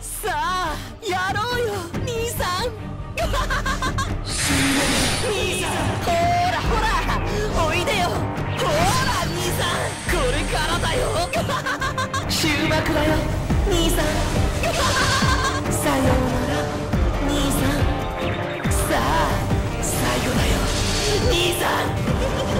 さあやろうよ兄さん。兄さんほらほらおいでよ。ほら兄さん。これからだよ。終幕だよ兄さん。さようなら兄さん。さあ最後だよ兄さん。